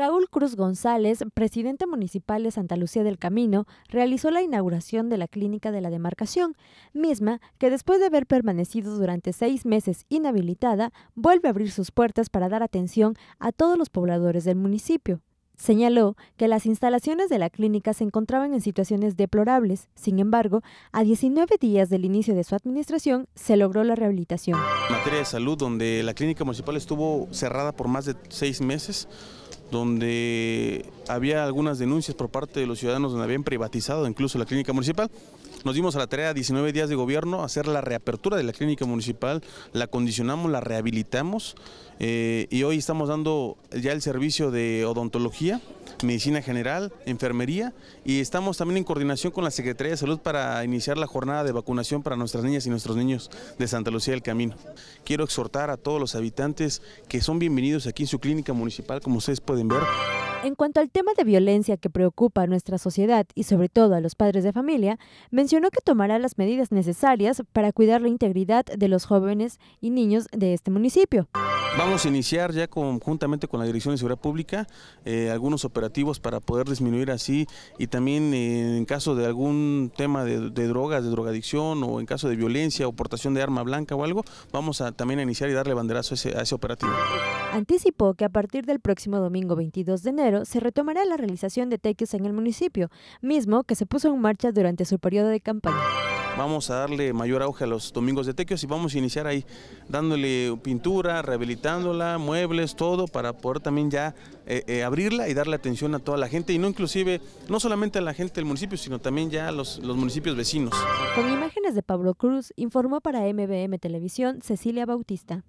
Raúl Cruz González, presidente municipal de Santa Lucía del Camino, realizó la inauguración de la clínica de la demarcación, misma que después de haber permanecido durante seis meses inhabilitada, vuelve a abrir sus puertas para dar atención a todos los pobladores del municipio. Señaló que las instalaciones de la clínica se encontraban en situaciones deplorables. Sin embargo, a 19 días del inicio de su administración se logró la rehabilitación. En materia de salud, donde la clínica municipal estuvo cerrada por más de seis meses, donde había algunas denuncias por parte de los ciudadanos donde habían privatizado incluso la clínica municipal. Nos dimos a la tarea 19 días de gobierno hacer la reapertura de la clínica municipal, la condicionamos, la rehabilitamos eh, y hoy estamos dando ya el servicio de odontología, medicina general, enfermería y estamos también en coordinación con la Secretaría de Salud para iniciar la jornada de vacunación para nuestras niñas y nuestros niños de Santa Lucía del Camino. Quiero exhortar a todos los habitantes que son bienvenidos aquí en su clínica municipal, como ustedes pueden ver. En cuanto al tema de violencia que preocupa a nuestra sociedad y sobre todo a los padres de familia, mencionó que tomará las medidas necesarias para cuidar la integridad de los jóvenes y niños de este municipio. Vamos a iniciar ya conjuntamente con la Dirección de Seguridad Pública eh, algunos operativos para poder disminuir así y también eh, en caso de algún tema de, drogas, de drogadicción o en caso de violencia o portación de arma blanca o algo, vamos a también a iniciar y darle banderazo a ese, a ese operativo. Anticipó que a partir del próximo domingo 22 de enero se retomará la realización de tequios en el municipio, mismo que se puso en marcha durante su periodo de campaña. Vamos a darle mayor auge a los domingos de tequios y vamos a iniciar ahí dándole pintura, rehabilitándola, muebles, todo para poder también ya eh, eh, abrirla y darle atención a toda la gente y no inclusive, no solamente a la gente del municipio, sino también ya a los, los municipios vecinos. Con imágenes de Pablo Cruz, informó para MBM Televisión Cecilia Bautista.